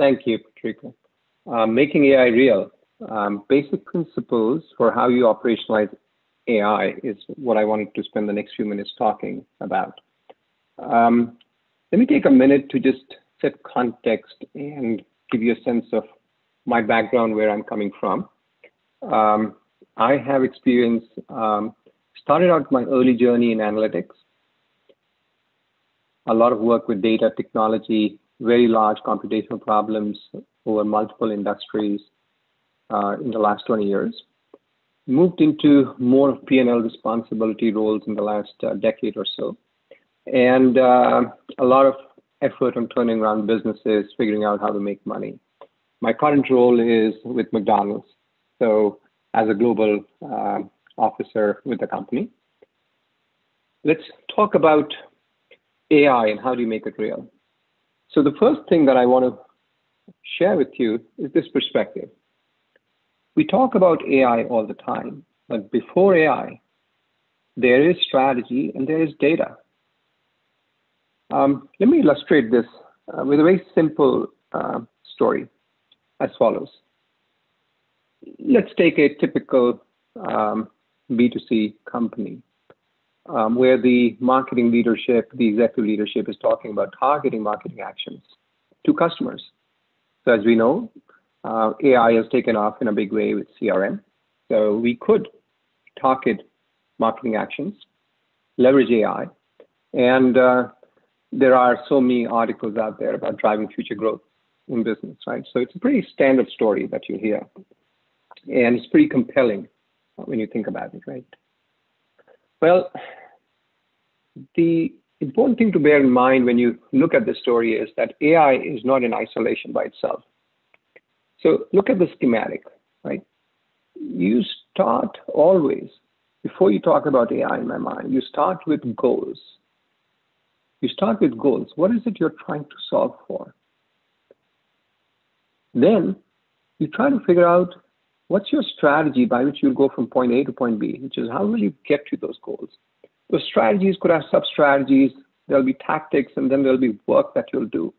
Thank you, Patricia. Uh, making AI real. Um, basic principles for how you operationalize AI is what I wanted to spend the next few minutes talking about. Um, let me take a minute to just set context and give you a sense of my background, where I'm coming from. Um, I have experience, um, started out my early journey in analytics, a lot of work with data technology, very large computational problems over multiple industries uh, in the last 20 years. Moved into more P&L responsibility roles in the last uh, decade or so. And uh, a lot of effort on turning around businesses, figuring out how to make money. My current role is with McDonald's. So as a global uh, officer with the company. Let's talk about AI and how do you make it real. So the first thing that I want to share with you is this perspective. We talk about AI all the time, but before AI, there is strategy and there is data. Um, let me illustrate this uh, with a very simple uh, story as follows. Let's take a typical um, B2C company um, where the marketing leadership, the executive leadership is talking about targeting marketing actions to customers. So as we know, uh, AI has taken off in a big way with CRM. So we could target marketing actions, leverage AI, and uh, there are so many articles out there about driving future growth in business, right? So it's a pretty standard story that you hear, and it's pretty compelling when you think about it, right? Well, the important thing to bear in mind when you look at the story is that AI is not in isolation by itself. So look at the schematic, right? You start always, before you talk about AI in my mind, you start with goals. You start with goals. What is it you're trying to solve for? Then you try to figure out what's your strategy by which you'll go from point A to point B, which is how will you get to those goals? Those strategies could have sub strategies, there'll be tactics, and then there'll be work that you'll do.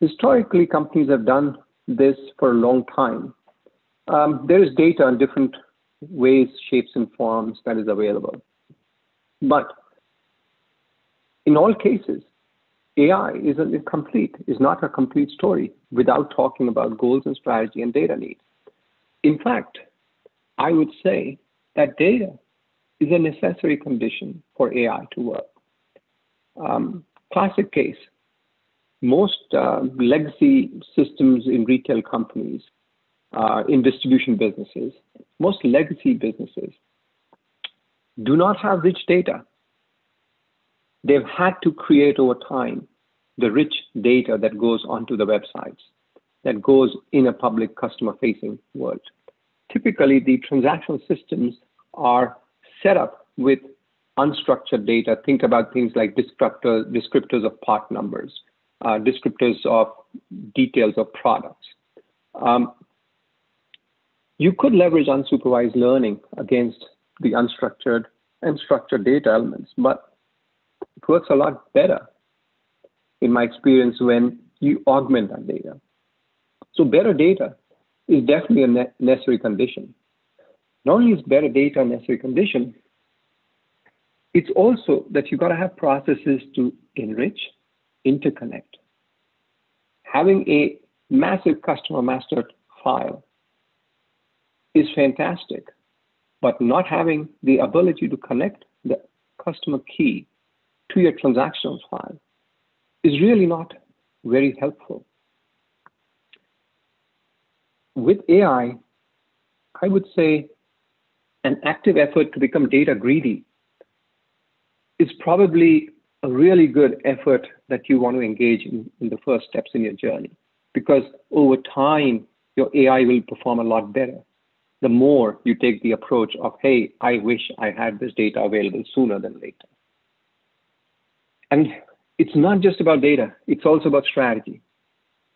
Historically, companies have done this for a long time. Um, there is data in different ways, shapes, and forms that is available. But in all cases, AI is incomplete, is not a complete story without talking about goals and strategy and data needs. In fact, I would say that data is a necessary condition for AI to work. Um, classic case, most uh, legacy systems in retail companies, uh, in distribution businesses, most legacy businesses do not have rich data. They've had to create over time the rich data that goes onto the websites, that goes in a public customer facing world. Typically, the transactional systems are set up with unstructured data. Think about things like descriptors, descriptors of part numbers, uh, descriptors of details of products. Um, you could leverage unsupervised learning against the unstructured and structured data elements, but it works a lot better, in my experience, when you augment that data. So better data is definitely a ne necessary condition. Not only is better data necessary condition, it's also that you've got to have processes to enrich, interconnect. Having a massive customer master file is fantastic, but not having the ability to connect the customer key to your transactional file is really not very helpful. With AI, I would say an active effort to become data greedy is probably a really good effort that you want to engage in, in the first steps in your journey. Because over time, your AI will perform a lot better. The more you take the approach of, hey, I wish I had this data available sooner than later. And it's not just about data, it's also about strategy.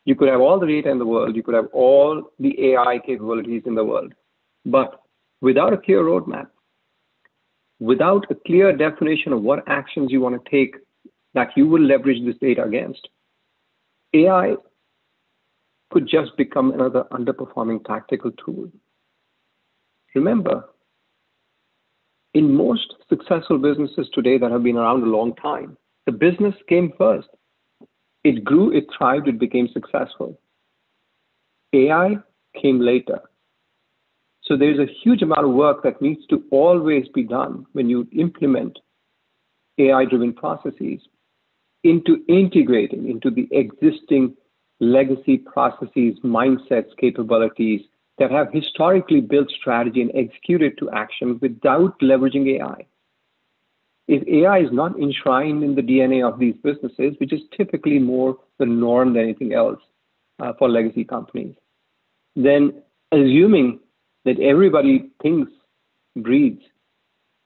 You could have all the data in the world, you could have all the AI capabilities in the world, but without a clear roadmap, without a clear definition of what actions you want to take that you will leverage this data against, AI could just become another underperforming tactical tool. Remember, in most successful businesses today that have been around a long time, the business came first. It grew, it thrived, it became successful. AI came later. So there's a huge amount of work that needs to always be done when you implement AI driven processes into integrating into the existing legacy processes, mindsets, capabilities that have historically built strategy and executed to action without leveraging AI. If AI is not enshrined in the DNA of these businesses, which is typically more the norm than anything else uh, for legacy companies, then assuming that everybody thinks, breeds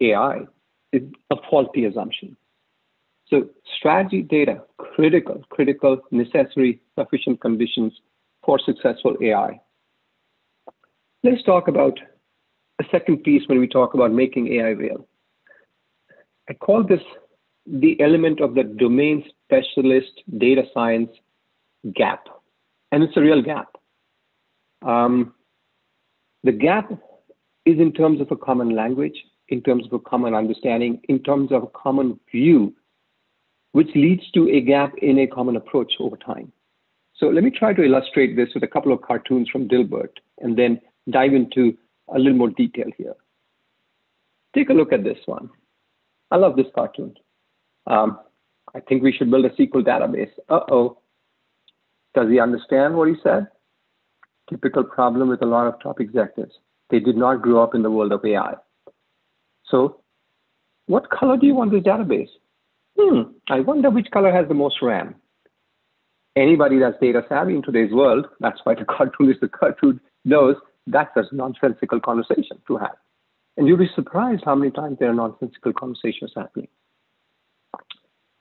AI is a faulty assumption. So strategy data, critical, critical, necessary, sufficient conditions for successful AI. Let's talk about a second piece when we talk about making AI real. I call this the element of the domain specialist data science gap. And it's a real gap. Um, the gap is in terms of a common language, in terms of a common understanding, in terms of a common view, which leads to a gap in a common approach over time. So let me try to illustrate this with a couple of cartoons from Dilbert and then dive into a little more detail here. Take a look at this one. I love this cartoon. Um, I think we should build a SQL database. Uh-oh. Does he understand what he said? Typical problem with a lot of top executives. They did not grow up in the world of AI. So what color do you want this database? Hmm, I wonder which color has the most RAM. Anybody that's data savvy in today's world, that's why the cartoon is the cartoon, knows that's a nonsensical conversation to have. And you'll be surprised how many times there are nonsensical conversations happening.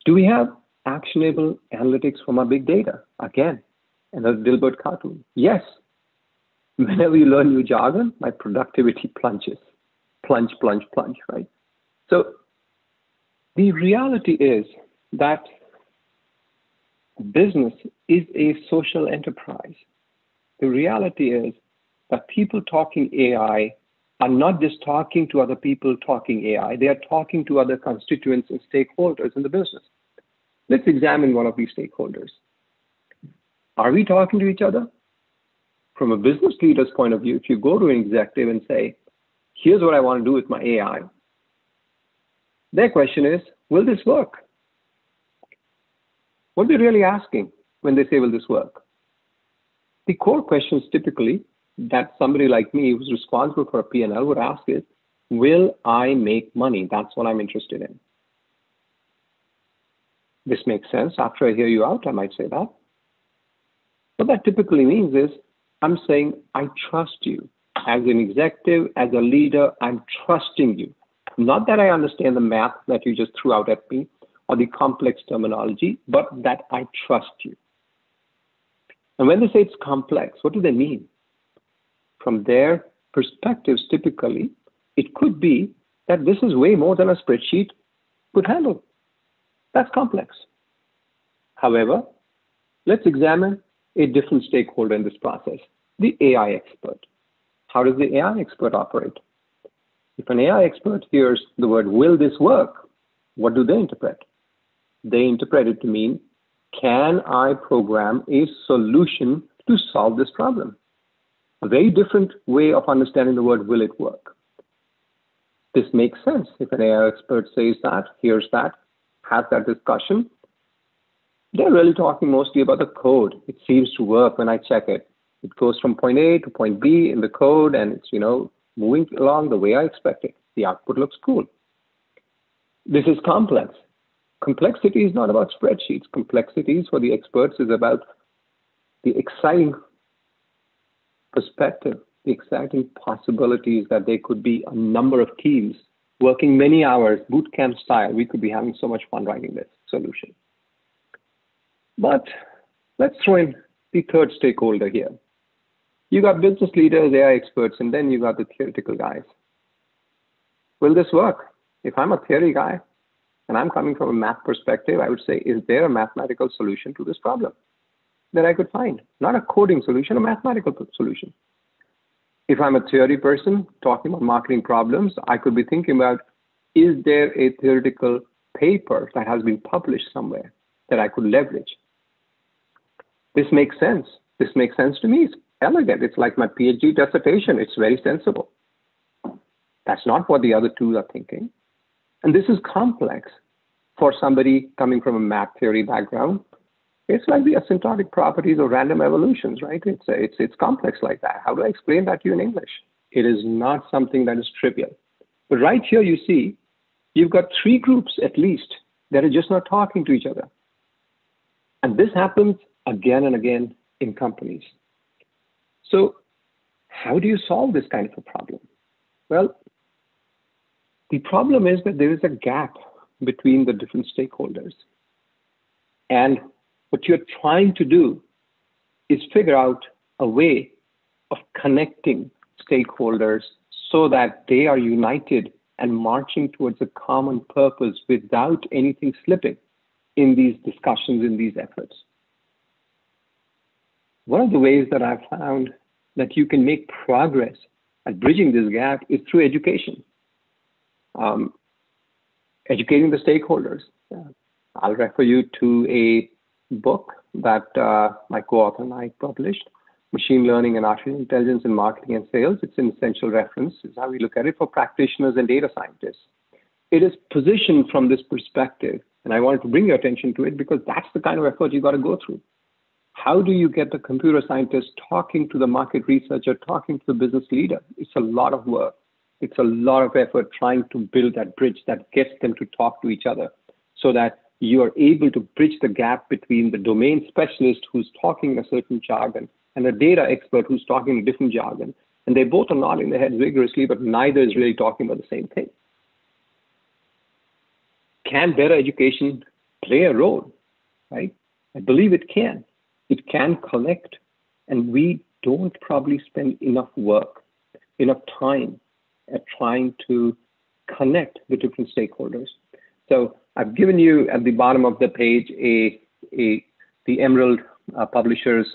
Do we have actionable analytics from our big data? Again, another Dilbert cartoon. Yes. Whenever you learn new jargon, my productivity plunges. Plunge, plunge, plunge, right? So the reality is that business is a social enterprise. The reality is that people talking AI are not just talking to other people talking AI, they are talking to other constituents and stakeholders in the business. Let's examine one of these stakeholders. Are we talking to each other? From a business leader's point of view, if you go to an executive and say, here's what I want to do with my AI, their question is, will this work? What are they really asking when they say, will this work? The core questions typically that somebody like me who's responsible for a P&L would ask is, will I make money? That's what I'm interested in. This makes sense. After I hear you out, I might say that. What that typically means is I'm saying, I trust you. As an executive, as a leader, I'm trusting you. Not that I understand the math that you just threw out at me or the complex terminology, but that I trust you. And when they say it's complex, what do they mean? from their perspectives, typically, it could be that this is way more than a spreadsheet could handle. That's complex. However, let's examine a different stakeholder in this process, the AI expert. How does the AI expert operate? If an AI expert hears the word, will this work? What do they interpret? They interpret it to mean, can I program a solution to solve this problem? a very different way of understanding the word will it work. This makes sense. If an AI expert says that, hears that, has that discussion, they're really talking mostly about the code. It seems to work when I check it. It goes from point A to point B in the code and it's, you know, moving along the way I expected. The output looks cool. This is complex. Complexity is not about spreadsheets. Complexities for the experts is about the exciting perspective, the exciting possibilities that there could be a number of teams working many hours, boot camp style. We could be having so much fun writing this solution. But let's throw in the third stakeholder here. You got business leaders, AI experts, and then you got the theoretical guys. Will this work? If I'm a theory guy and I'm coming from a math perspective, I would say, is there a mathematical solution to this problem? that I could find, not a coding solution, a mathematical solution. If I'm a theory person talking about marketing problems, I could be thinking about is there a theoretical paper that has been published somewhere that I could leverage? This makes sense. This makes sense to me. It's elegant. It's like my PhD dissertation. It's very sensible. That's not what the other two are thinking. And this is complex for somebody coming from a math theory background. It's like the asymptotic properties of random evolutions, right? It's, it's, it's complex like that. How do I explain that to you in English? It is not something that is trivial. But right here, you see, you've got three groups at least that are just not talking to each other. And this happens again and again in companies. So, how do you solve this kind of a problem? Well, the problem is that there is a gap between the different stakeholders. And what you're trying to do is figure out a way of connecting stakeholders so that they are united and marching towards a common purpose without anything slipping in these discussions, in these efforts. One of the ways that I've found that you can make progress at bridging this gap is through education. Um, educating the stakeholders. I'll refer you to a book that uh, my co-author and I published, Machine Learning and Artificial Intelligence in Marketing and Sales. It's an essential reference, is how we look at it for practitioners and data scientists. It is positioned from this perspective, and I wanted to bring your attention to it because that's the kind of effort you've got to go through. How do you get the computer scientist talking to the market researcher, talking to the business leader? It's a lot of work. It's a lot of effort trying to build that bridge that gets them to talk to each other so that you are able to bridge the gap between the domain specialist who's talking a certain jargon and the data expert who's talking a different jargon. And they both are nodding their heads vigorously, but neither is really talking about the same thing. Can better education play a role? Right? I believe it can. It can collect, and we don't probably spend enough work, enough time at trying to connect the different stakeholders. So I've given you at the bottom of the page a, a the Emerald uh, Publishers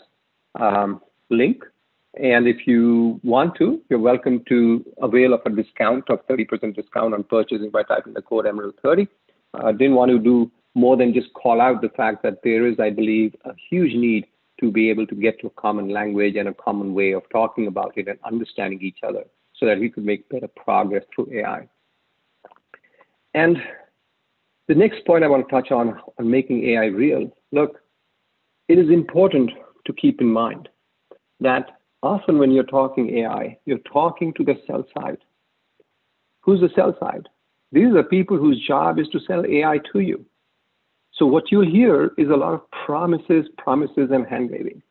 um, link. And if you want to, you're welcome to avail of a discount of 30% discount on purchasing by typing the code Emerald30. I uh, didn't want to do more than just call out the fact that there is, I believe, a huge need to be able to get to a common language and a common way of talking about it and understanding each other so that we could make better progress through AI. And the next point I want to touch on on making AI real, look, it is important to keep in mind that often when you're talking AI, you're talking to the sell side. Who's the sell side? These are people whose job is to sell AI to you. So what you'll hear is a lot of promises, promises, and hand waving.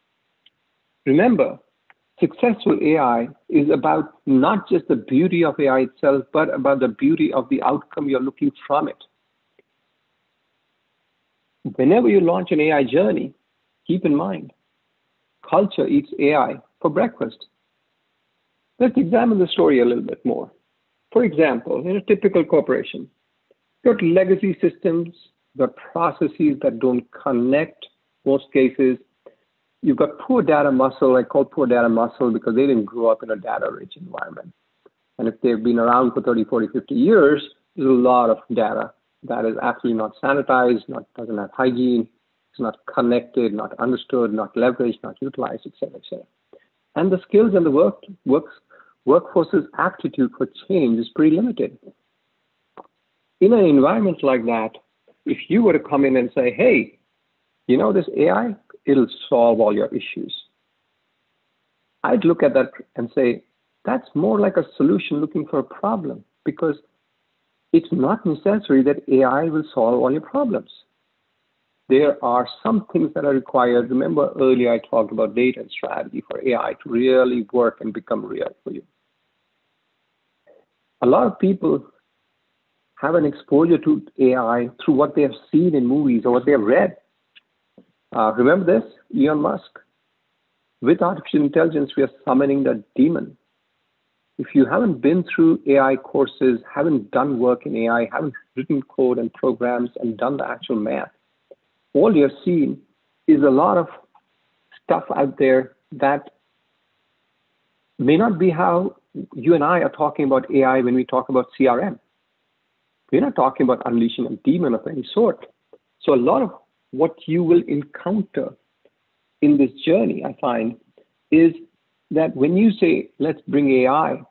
Remember, successful AI is about not just the beauty of AI itself, but about the beauty of the outcome you're looking from it. Whenever you launch an AI journey, keep in mind, culture eats AI for breakfast. Let's examine the story a little bit more. For example, in a typical corporation, you've got legacy systems, got processes that don't connect, most cases, you've got poor data muscle. I call poor data muscle because they didn't grow up in a data rich environment. And if they've been around for 30, 40, 50 years, there's a lot of data that is absolutely not sanitized, not doesn't have hygiene, it's not connected, not understood, not leveraged, not utilized, et cetera, et cetera. And the skills and the work, works, workforce's aptitude for change is pretty limited. In an environment like that, if you were to come in and say, hey, you know this AI, it'll solve all your issues. I'd look at that and say, that's more like a solution looking for a problem because it's not necessary that AI will solve all your problems. There are some things that are required. Remember earlier I talked about data and strategy for AI to really work and become real for you. A lot of people have an exposure to AI through what they have seen in movies or what they have read. Uh, remember this, Elon Musk? With artificial intelligence, we are summoning the demon. If you haven't been through AI courses, haven't done work in AI, haven't written code and programs and done the actual math, all you're seeing is a lot of stuff out there that may not be how you and I are talking about AI when we talk about CRM. We're not talking about unleashing a demon of any sort. So a lot of what you will encounter in this journey, I find, is that when you say, let's bring AI,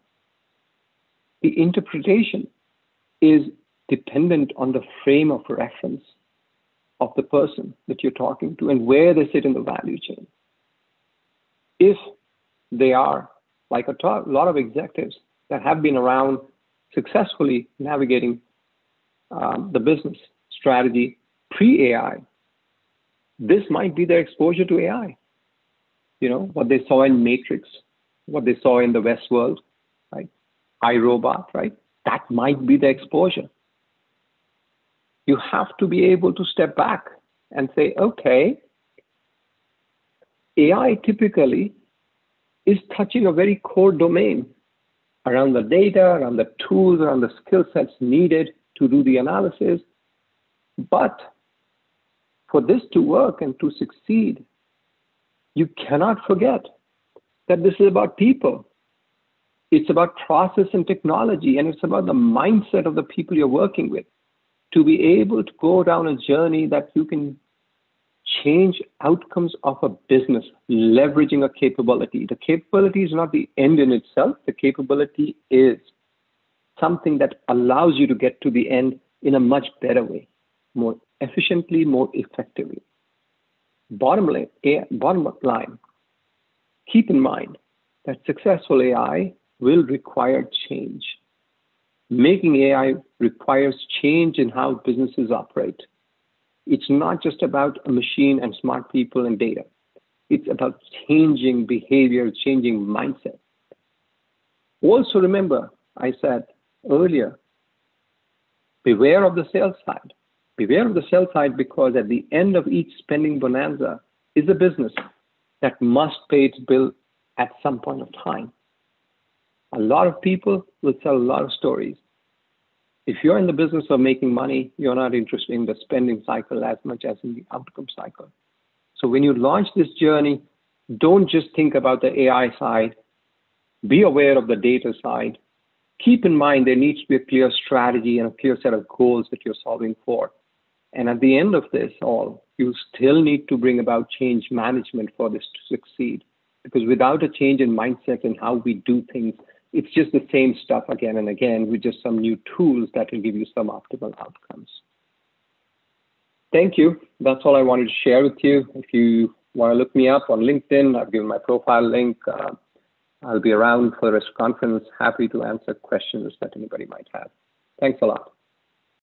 the interpretation is dependent on the frame of reference of the person that you're talking to and where they sit in the value chain. If they are like a lot of executives that have been around successfully navigating um, the business strategy pre-AI, this might be their exposure to AI. You know, what they saw in Matrix, what they saw in the West world, right? iRobot, right? That might be the exposure. You have to be able to step back and say, okay, AI typically is touching a very core domain around the data, around the tools, around the skill sets needed to do the analysis. But for this to work and to succeed, you cannot forget that this is about people. It's about process and technology, and it's about the mindset of the people you're working with. To be able to go down a journey that you can change outcomes of a business, leveraging a capability. The capability is not the end in itself, the capability is something that allows you to get to the end in a much better way, more efficiently, more effectively. Bottom line, bottom line, keep in mind that successful AI will require change. Making AI requires change in how businesses operate. It's not just about a machine and smart people and data. It's about changing behavior, changing mindset. Also remember, I said earlier, beware of the sales side. Beware of the sales side because at the end of each spending bonanza is a business that must pay its bill at some point of time. A lot of people will tell a lot of stories. If you're in the business of making money, you're not interested in the spending cycle as much as in the outcome cycle. So when you launch this journey, don't just think about the AI side. Be aware of the data side keep in mind there needs to be a clear strategy and a clear set of goals that you're solving for. And at the end of this all, you still need to bring about change management for this to succeed. Because without a change in mindset and how we do things, it's just the same stuff again and again with just some new tools that will give you some optimal outcomes. Thank you. That's all I wanted to share with you. If you want to look me up on LinkedIn, I've given my profile link. Uh, I'll be around for the conference, happy to answer questions that anybody might have. Thanks a lot.